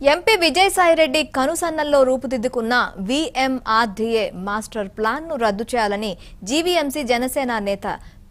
MP Vijayasai Reddy కనుసన్నల్లో రూపుదిద్దుకున్న VMRDA master ప్లాన్ను రద్దు చేయాలని జీవీఎంసీ జనసేన నేత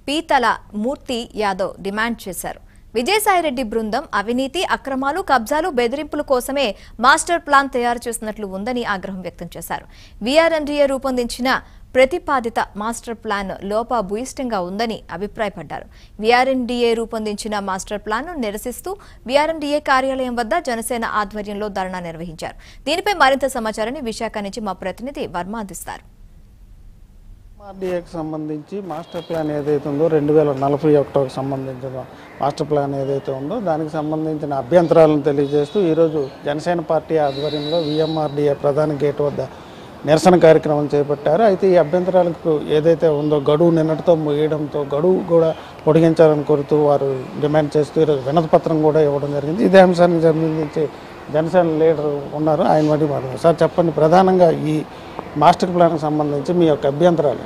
పీతల మూర్తి యాదవ్ డిమాండ్ చేశారు. విజయసాయిరెడ్డి బృందం అవినీతి అక్రమాలు కబ్జాలు బెదిరింపుల కోసమే మాస్టర్ ప్లాన్ తయారు చేసినట్లు ఉందని ఆగ్రహం వ్యక్తం చేశారు. వీఆర్ఎండీఏ రూపొందించిన ప్రతిపాదిత మాస్టర్ ప్లాన్ లోపభూయిష్టంగా ఉందని అభిప్రాయపడ్డారు. వీఆర్ఎండిఏ రూపొందించిన మాస్టర్ ప్లాన్ను నిరసిస్తూ వీఆర్ఎండిఏ కార్యాలయం వద్ద జనసేన ఆధ్వర్యంలో ధర్నా నిర్వహించారు. దీనిపై మరింత సమాచారాన్ని విశాఖ నుంచి మా ప్రతినిధి వర్మ అందిస్తారు. ఎంఆర్డీఏకి సంబంధించి మాస్టర్ ప్లాన్ ఏదైతే ఉందో రెండు వేల నలభై ఒకటోకి సంబంధించిన మాస్టర్ ప్లాన్ ఏదైతే ఉందో దానికి సంబంధించిన అభ్యంతరాలను తెలియజేస్తూ ఈరోజు జనసేన పార్టీ ఆధ్వర్యంలో విఎంఆర్డీఏ ప్రధాన గేట్ వద్ద నిరసన కార్యక్రమం చేపట్టారు. అయితే ఈ అభ్యంతరాలకు ఏదైతే ఉందో గడువు నిన్నటితో ముగియడంతో గడువు కూడా పొడిగించాలని కోరుతూ వారు డిమాండ్ చేస్తూ ఈరోజు వినతిపత్రం కూడా ఇవ్వడం జరిగింది. ఇదే అంశానికి సంబంధించి జనసేన లీడర్ ఉన్నారు. ఆయన వంటి మాట సార్ చెప్పండి. ప్రధానంగా ఈ మాస్టర్ ప్లాన్కి సంబంధించి మీ యొక్క అభ్యంతరాలు.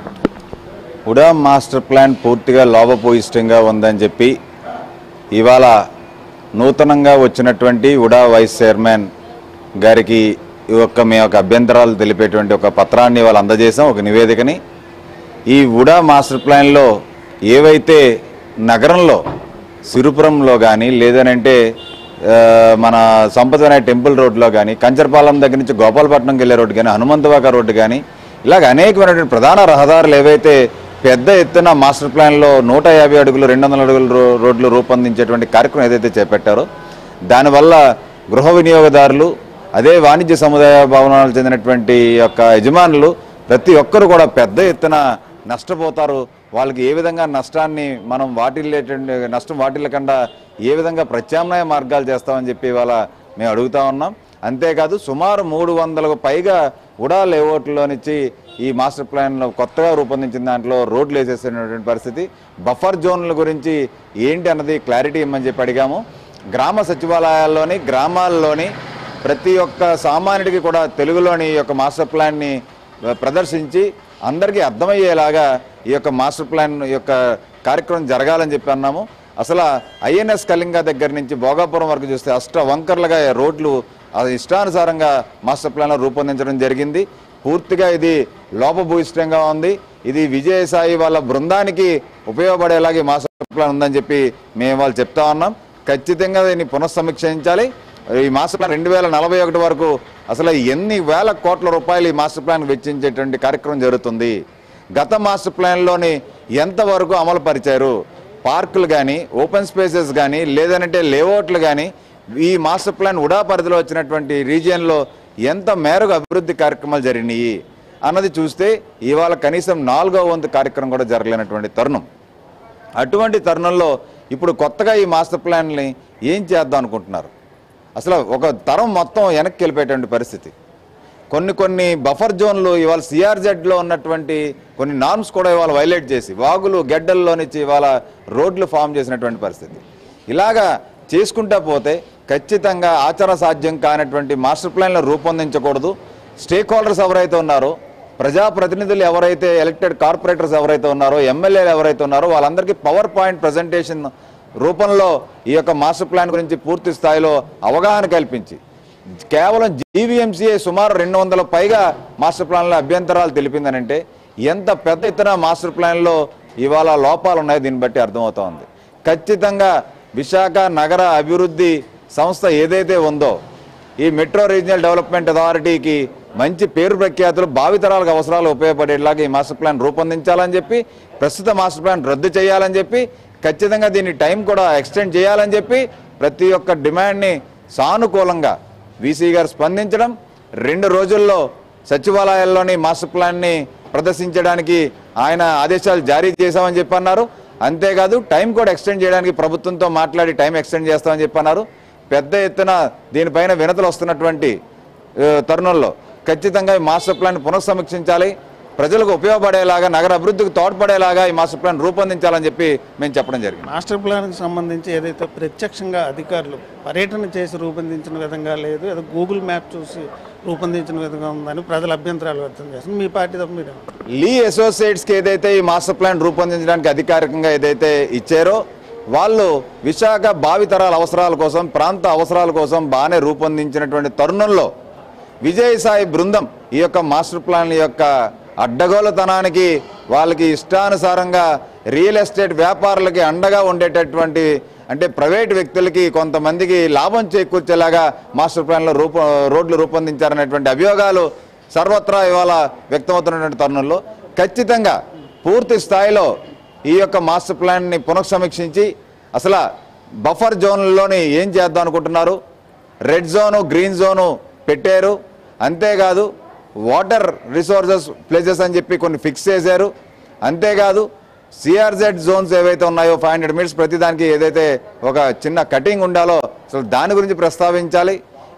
ఉడా మాస్టర్ ప్లాన్ పూర్తిగా లోపభూయిష్టంగా ఉందని చెప్పి ఇవాళ నూతనంగా వచ్చినటువంటి ఉడా వైస్ చైర్మన్ గారికి యొక్క మేము యొక్క అభ్యంతరాలు తెలిపేటువంటి ఒక పత్రాన్ని వాళ్ళు అందజేసాం ఒక నివేదికని. ఈ ఉడా మాస్టర్ ప్లాన్లో ఏవైతే నగరంలో సిరుపురంలో కానీ లేదనంటే మన సంపద టెంపుల్ రోడ్లో కానీ కంచరపాలెం దగ్గర నుంచి గోపాలపట్నంకి వెళ్ళే రోడ్డు కానీ హనుమంతవాక రోడ్డు కానీ ఇలాగ అనేకమైనటువంటి ప్రధాన రహదారులు ఏవైతే పెద్ద ఎత్తున మాస్టర్ ప్లాన్లో నూట యాభై అడుగులు రెండు వందల అడుగుల రో- రోడ్లు రూపొందించేటువంటి కార్యక్రమం ఏదైతే చేపట్టారో దానివల్ల గృహ వినియోగదారులు అదే వాణిజ్య సముదాయ భవనాలకు చెందినటువంటి యొక్క యజమానులు ప్రతి ఒక్కరు కూడా పెద్ద ఎత్తున నష్టపోతారు. వాళ్ళకి ఏ విధంగా నష్టాన్ని మనం వాటిల్లేటువంటి నష్టం వాటిల్లకుండా ఏ విధంగా ప్రత్యామ్నాయ మార్గాలు చేస్తామని చెప్పి ఇవాళ మేము అడుగుతా ఉన్నాం. అంతేకాదు సుమారు మూడు వందలకు పైగా ఉడా లేఅవుట్లోనిచ్చి ఈ మాస్టర్ ప్లాన్లో కొత్తగా రూపొందించిన దాంట్లో రోడ్లు వేసేసినటువంటి పరిస్థితి. బఫర్ జోన్ల గురించి ఏంటి అన్నది క్లారిటీ ఇమ్మని చెప్పి అడిగాము. గ్రామ సచివాలయాల్లోని గ్రామాల్లోని ప్రతి ఒక్క సామాన్యుడికి కూడా తెలుగులోని ఈ యొక్క మాస్టర్ ప్లాన్ని ప్రదర్శించి అందరికీ అర్థమయ్యేలాగా ఈ యొక్క మాస్టర్ ప్లాన్ యొక్క కార్యక్రమం జరగాలని చెప్పి అన్నాము. అసలు ఐఎన్ఎస్ కళింగ దగ్గర నుంచి భోగాపురం వరకు చూస్తే అష్ట వంకర్లుగా రోడ్లు అది ఇష్టానుసారంగా మాస్టర్ ప్లాన్లో రూపొందించడం జరిగింది. పూర్తిగా ఇది లోపభూయిష్టంగా ఉంది. ఇది విజయసాయి వాళ్ళ బృందానికి ఉపయోగపడేలాగే మాస్టర్ ప్లాన్ ఉందని చెప్పి మేము వాళ్ళు చెప్తా ఉన్నాం. ఖచ్చితంగా దీన్ని పునఃసమీక్షించాలి. ఈ మాస్టర్ ప్లాన్ రెండు వేల నలభై ఒకటి వరకు అసలు ఎన్ని వేల కోట్ల రూపాయలు ఈ మాస్టర్ ప్లాన్ వెచ్చించేటువంటి కార్యక్రమం జరుగుతుంది? గత మాస్టర్ ప్లాన్లోని ఎంతవరకు అమలు పరిచారు? పార్కులు కానీ ఓపెన్ స్పేసెస్ కానీ లేదంటే లేఅవుట్లు కానీ ఈ మాస్టర్ ప్లాన్ ఉడా పరిధిలో వచ్చినటువంటి రీజియన్లో ఎంత మేరకు అభివృద్ధి కార్యక్రమాలు జరిగినాయి? అన్నది చూస్తే ఇవాళ కనీసం నాలుగో వంతు కార్యక్రమం కూడా జరగలేనటువంటి తరుణం. అటువంటి తరుణంలో ఇప్పుడు కొత్తగా ఈ మాస్టర్ ప్లాన్ని ఏం చేద్దాం అనుకుంటున్నారు? అసలు ఒక తరం మొత్తం వెనక్కి వెళ్ళిపోయేటువంటి పరిస్థితి. కొన్ని కొన్ని బఫర్ జోన్లు ఇవాళ సిఆర్జెడ్లో ఉన్నటువంటి కొన్ని నార్మ్స్ కూడా ఇవాళ వైలేట్ చేసి వాగులు గెడ్డల్లో నుంచి ఇవాళ రోడ్లు ఫామ్ చేసినటువంటి పరిస్థితి. ఇలాగా చేసుకుంటా పోతే ఖచ్చితంగా ఆచార సాధ్యం కానటువంటి మాస్టర్ ప్లాన్లు రూపొందించకూడదు. స్టేక్ హోల్డర్స్ ఎవరైతే ఉన్నారో ప్రజాప్రతినిధులు ఎవరైతే ఎలక్టెడ్ కార్పొరేటర్స్ ఎవరైతే ఉన్నారో ఎమ్మెల్యేలు ఎవరైతే ఉన్నారో వాళ్ళందరికీ పవర్ పాయింట్ ప్రజెంటేషన్ రూపంలో ఈ యొక్క మాస్టర్ ప్లాన్ గురించి పూర్తి స్థాయిలో అవగాహన కల్పించి కేవలం జీవీఎంసీఏ సుమారు రెండు వందల పైగా మాస్టర్ ప్లాన్లో అభ్యంతరాలు తెలిపిందనంటే ఎంత పెద్ద ఎత్తున మాస్టర్ ప్లాన్లో ఇవాళ లోపాలు ఉన్నాయో దీన్ని బట్టి అర్థమవుతోంది ఖచ్చితంగా విశాఖ నగర అభివృద్ధి సంస్థ ఏదైతే ఉందో ఈ మెట్రో రీజనల్ డెవలప్మెంట్ అథారిటీకి మంచి పేరు ప్రఖ్యాతులు భావితరాలకు అవసరాలు ఉపయోగపడేలాగా ఈ మాస్టర్ ప్లాన్ రూపొందించాలని చెప్పి ప్రస్తుత మాస్టర్ ప్లాన్ రద్దు చేయాలని చెప్పి ఖచ్చితంగా దీన్ని టైం కూడా ఎక్స్టెండ్ చేయాలని చెప్పి ప్రతి ఒక్క డిమాండ్ని సానుకూలంగా వీసీ గారు స్పందించడం రెండు రోజుల్లో సచివాలయాల్లోని మాస్టర్ ప్లాన్ని ప్రదర్శించడానికి ఆయన ఆదేశాలు జారీ చేశామని చెప్పి అన్నారు అంతేకాదు టైం కూడా ఎక్స్టెండ్ చేయడానికి ప్రభుత్వంతో మాట్లాడి టైం ఎక్స్టెండ్ చేస్తామని చెప్పన్నారు. పెద్ద ఎత్తున దీనిపైన వినతులు వస్తున్నటువంటి తరుణంలో ఖచ్చితంగా మాస్టర్ ప్లాన్ పునఃసమీక్షించాలి. ప్రజలకు ఉపయోగపడేలాగా నగర అభివృద్ధికి తోడ్పడేలాగా ఈ మాస్టర్ ప్లాన్ రూపొందించాలని చెప్పి మేము చెప్పడం జరిగింది. మాస్టర్ ప్లాన్కి సంబంధించి ఏదైతే ప్రత్యక్షంగా అధికారులు పర్యటన చేసి రూపొందించిన విధంగా లేదు ఏదో గూగుల్ మ్యాప్ చూసి రూపొందించిన విధంగా ఉందని ప్రజల అభ్యంతరాలు వ్యక్తం చేస్తున్నారు. మీ పార్టీ తప్ప మీరు లీ అసోసియేట్స్కి ఏదైతే ఈ మాస్టర్ ప్లాన్ రూపొందించడానికి అధికారికంగా ఏదైతే ఇచ్చారో వాళ్ళు విశాఖ భావితరాల అవసరాల కోసం ప్రాంత అవసరాల కోసం బాగానే రూపొందించినటువంటి తరుణంలో విజయసాయి బృందం ఈ యొక్క మాస్టర్ ప్లాన్ యొక్క అడ్డగోలతనానికి వాళ్ళకి ఇష్టానుసారంగా రియల్ ఎస్టేట్ వ్యాపారులకి అండగా ఉండేటటువంటి అంటే ప్రైవేట్ వ్యక్తులకి కొంతమందికి లాభం చేకూర్చేలాగా మాస్టర్ ప్లాన్లో రూప రోడ్లు రూపొందించారనేటువంటి అభియోగాలు సర్వత్రా ఇవాళ వ్యక్తమవుతున్నటువంటి తరుణంలో ఖచ్చితంగా పూర్తి స్థాయిలో ఈ యొక్క మాస్టర్ ప్లాన్ని పునఃసమీక్షించి అసలు బఫర్ జోన్లలోని ఏం చేద్దాం అనుకుంటున్నారు? రెడ్ జోను గ్రీన్ జోను పెట్టారు. అంతేకాదు వాటర్ రిసోర్సెస్ ప్లేసెస్ అని చెప్పి కొన్ని ఫిక్స్ చేశారు. అంతేకాదు సిఆర్జెడ్ జోన్స్ ఏవైతే ఉన్నాయో ఫైవ్ హండ్రెడ్ మీటర్స్ ప్రతిదానికి ఏదైతే ఒక చిన్న కటింగ్ ఉండాలో అసలు దాని గురించి ప్రస్తావించాలి.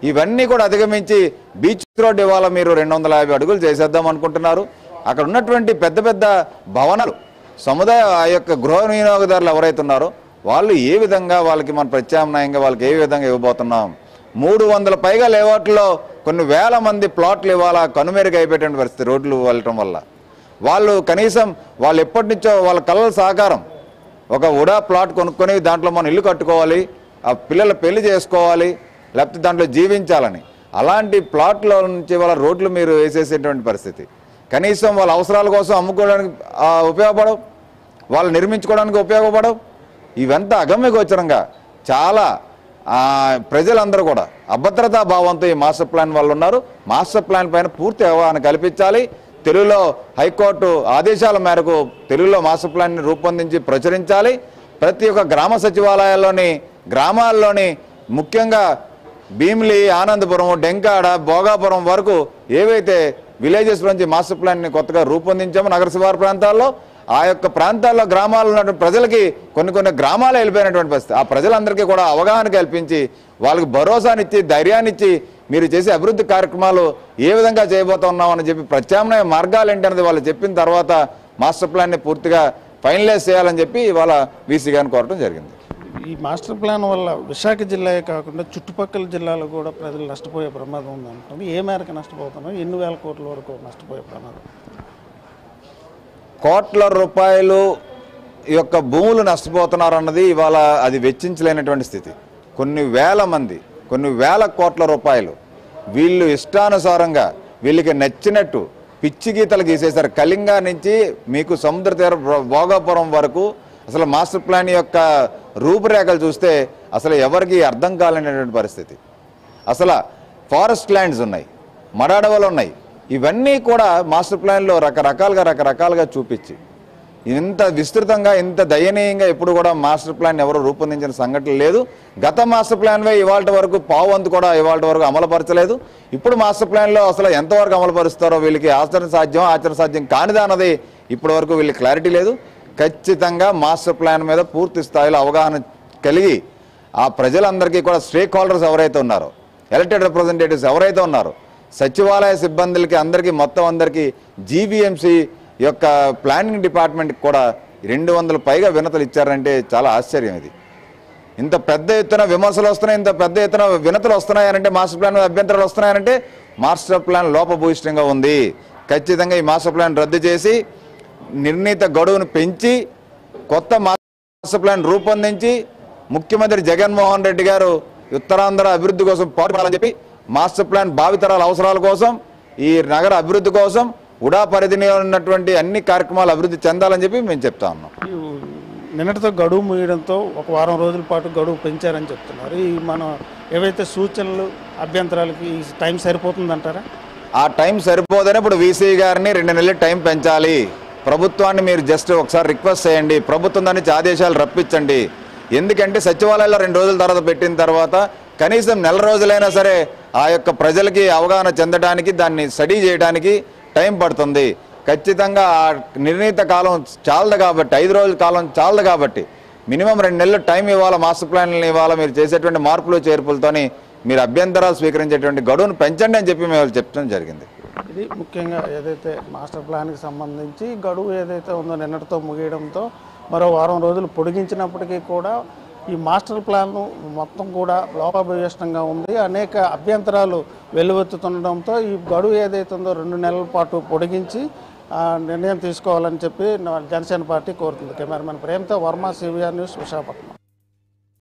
ఇవన్నీ కూడా అధిగమించి బీచ్ రోడ్ ఇవాళ మీరు రెండు వందల యాభై అడుగులు చేసేద్దాం అనుకుంటున్నారు. అక్కడ ఉన్నటువంటి పెద్ద పెద్ద భవనాలు సముదాయ ఆ యొక్క గృహ వినియోగదారులు ఎవరైతే ఉన్నారో వాళ్ళు ఏ విధంగా వాళ్ళకి మన ప్రత్యామ్నాయంగా వాళ్ళకి ఏ విధంగా ఇవ్వబోతున్నాం? మూడు వందల పైగా లేఅవుట్లో కొన్ని వేల మంది ప్లాట్లు ఇవాళ కనుమరుగైపోయేటువంటి పరిస్థితి రోడ్లు వెళ్ళటం వల్ల. వాళ్ళు కనీసం వాళ్ళు ఎప్పటి నుంచో వాళ్ళ కళల సహకారం ఒక ఉడా ప్లాట్ కొనుక్కొని దాంట్లో మనం ఇల్లు కట్టుకోవాలి ఆ పిల్లల పెళ్ళి చేసుకోవాలి లేకపోతే దాంట్లో జీవించాలని. అలాంటి ప్లాట్లో నుంచి వాళ్ళ రోడ్లు మీరు వేసేసేటువంటి పరిస్థితి. కనీసం వాళ్ళ అవసరాల కోసం అమ్ముకోవడానికి ఉపయోగపడవు. వాళ్ళు నిర్మించుకోవడానికి ఉపయోగపడవు. ఇవంతా అగమ్యగోచరంగా చాలా ప్రజలందరూ కూడా అభద్రతా భావంతో ఈ మాస్టర్ ప్లాన్ వాళ్ళు ఉన్నారు. మాస్టర్ ప్లాన్ పైన పూర్తి అవగాహన కల్పించాలి. తెలుగులో హైకోర్టు ఆదేశాల మేరకు తెలుగులో మాస్టర్ ప్లాన్ని రూపొందించి ప్రచురించాలి. ప్రతి ఒక్క గ్రామ సచివాలయాల్లోని గ్రామాల్లోని ముఖ్యంగా భీమిలి ఆనందపురం డెంకాడ భోగాపురం వరకు ఏవైతే విలేజెస్ నుంచి మాస్టర్ ప్లాన్ని కొత్తగా రూపొందించాము నగర శివారు ప్రాంతాల్లో. ఆ యొక్క ప్రాంతాల్లో గ్రామాల్లో ఉన్నటువంటి ప్రజలకి కొన్ని కొన్ని గ్రామాలు వెళ్ళిపోయినటువంటి పరిస్థితి. ఆ ప్రజలందరికీ కూడా అవగాహన కల్పించి వాళ్ళకి భరోసానిచ్చి ధైర్యాన్నిచ్చి మీరు చేసే అభివృద్ధి కార్యక్రమాలు ఏ విధంగా చేయబోతున్నామని చెప్పి ప్రత్యామ్నాయ మార్గాలు ఏంటనేది వాళ్ళు చెప్పిన తర్వాత మాస్టర్ ప్లాన్ని పూర్తిగా ఫైనలైజ్ చేయాలని చెప్పి ఇవాళ వీసీ గారిని కోరటం జరిగింది. ఈ మాస్టర్ ప్లాన్ వల్ల విశాఖ జిల్లాయే కాకుండా చుట్టుపక్కల జిల్లాలో కూడా ప్రజలు నష్టపోయే ప్రమాదం ఉంది అంటుంది. ఏ మేరకు నష్టపోతున్నాం? ఎన్ని వేల కోట్ల వరకు నష్టపోయే ప్రమాదం? కోట్ల రూపాయలు యొక్క భూములు నష్టపోతున్నారు అన్నది ఇవాళ అది వెచ్చించలేనటువంటి స్థితి. కొన్ని వేల మంది కొన్ని వేల కోట్ల రూపాయలు వీళ్ళు ఇష్టానుసారంగా వీళ్ళకి నచ్చినట్టు పిచ్చి గీతలు గీసేశారు. కళింగా నుంచి మీకు సముద్ర తీర భోగాపురం వరకు అసలు మాస్టర్ ప్లాన్ యొక్క రూపురేఖలు చూస్తే అసలు ఎవరికి అర్థం కాలేనటువంటి పరిస్థితి. అసలు ఫారెస్ట్ ల్యాండ్స్ ఉన్నాయి మరాడవలు ఉన్నాయి. ఇవన్నీ కూడా మాస్టర్ ప్లాన్లో రకరకాలుగా రకరకాలుగా చూపించి ఇంత విస్తృతంగా ఇంత దయనీయంగా ఎప్పుడు కూడా మాస్టర్ ప్లాన్ ఎవరు రూపొందించిన సంఘటన లేదు. గత మాస్టర్ ప్లాన్వే ఇవాళ వరకు పావు వంతు కూడా ఇవాళ వరకు అమలుపరచలేదు. ఇప్పుడు మాస్టర్ ప్లాన్లో అసలు ఎంతవరకు అమలుపరుస్తారో వీళ్ళకి ఆచరణ సాధ్యం ఆచరణ సాధ్యం కానిదా అన్నది ఇప్పటి వరకు వీళ్ళకి క్లారిటీ లేదు. ఖచ్చితంగా మాస్టర్ ప్లాన్ మీద పూర్తి స్థాయిలో అవగాహన కలిగి ఆ ప్రజలందరికీ కూడా స్టేక్ హోల్డర్స్ ఎవరైతే ఉన్నారో ఎలక్టెడ్ రిప్రజెంటేటివ్స్ ఎవరైతే ఉన్నారో సచివాలయ సిబ్బందులకి అందరికీ మొత్తం అందరికీ జీబీఎంసీ యొక్క ప్లానింగ్ డిపార్ట్మెంట్కి కూడా రెండు వందల పైగా వినతులు ఇచ్చారంటే చాలా ఆశ్చర్యం ఇది. ఇంత పెద్ద ఎత్తున విమర్శలు వస్తున్నాయి ఇంత పెద్ద ఎత్తున వినతులు వస్తున్నాయనంటే మాస్టర్ ప్లాన్ అభ్యంతరాలు వస్తున్నాయనంటే మాస్టర్ ప్లాన్ లోపభూయిష్టంగా ఉంది. ఖచ్చితంగా ఈ మాస్టర్ ప్లాన్ రద్దు చేసి నిర్ణీత గడువును పెంచి కొత్త మాస్టర్ ప్లాన్ రూపొందించి ముఖ్యమంత్రి జగన్మోహన్ రెడ్డి గారు ఉత్తరాంధ్ర అభివృద్ధి కోసం పాటుపడాలని చెప్పి మాస్టర్ ప్లాన్ భావితరాల అవసరాల కోసం ఈ నగర అభివృద్ధి కోసం ఉడా పరిధిలో ఉన్నటువంటి అన్ని కార్యక్రమాలు అభివృద్ధి చెందాలని చెప్పి మేము చెప్తా ఉన్నాం. నిన్నటితో గడువు ముగియడంతో ఒక వారం రోజుల పాటు గడువు పెంచారని చెప్తున్నారు. ఈ మనం ఏవైతే సూచనలు అభ్యంతరాలకి ఈ టైం సరిపోతుందంటారా? ఆ టైం సరిపోదని ఇప్పుడు వీసీ గారిని రెండు నెలలు టైం పెంచాలి. ప్రభుత్వాన్ని మీరు జస్ట్ ఒకసారి రిక్వెస్ట్ చేయండి. ప్రభుత్వం దాని నుంచి ఆదేశాలు రప్పించండి. ఎందుకంటే సచివాలయాల్లో రెండు రోజుల తర్వాత పెట్టిన తర్వాత కనీసం నెల రోజులైనా సరే ఆ యొక్క ప్రజలకి అవగాహన చెందడానికి దాన్ని స్టడీ చేయడానికి టైం పడుతుంది. ఖచ్చితంగా ఆ నిర్ణీత కాలం చాలదు కాబట్టి ఐదు రోజుల కాలం చాలదు కాబట్టి మినిమం రెండు నెలలు టైం ఇవ్వాలి మాస్టర్ ప్లాన్లు ఇవ్వాలి మీరు చేసేటువంటి మార్పులు చేర్పులతోని మీరు అభ్యంతరాలు స్వీకరించేటువంటి గడువును పెంచండి అని చెప్పి మేము చెప్పడం జరిగింది. ఇది ముఖ్యంగా ఏదైతే మాస్టర్ ప్లాన్కి సంబంధించి గడువు ఏదైతే ఉందో నిన్నటితో ముగియడంతో మరో వారం రోజులు పొడిగించినప్పటికీ కూడా ఈ మాస్టర్ ప్లాన్ మొత్తం కూడా లోపభూయిష్టంగా ఉంది. అనేక అభ్యంతరాలు వెల్లువెత్తుతుండడంతో ఈ గడువు ఏదైతే ఉందో రెండు నెలల పాటు పొడిగించి ఆ, నిర్ణయం తీసుకోవాలని చెప్పి జనసేన పార్టీ కోరుతుంది. కెమెరామెన్ ప్రేమతో వర్మ సివిఆర్ న్యూస్ విశాఖపట్నం.